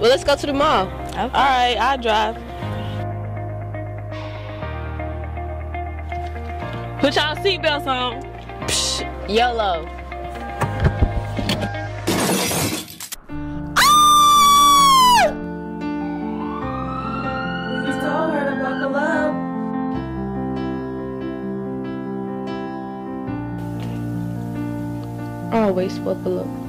Well, let's go to the mall. Okay. All right, I'll drive. Put y'all seatbelts on. Psh, YOLO. Buckle. Always buckle up.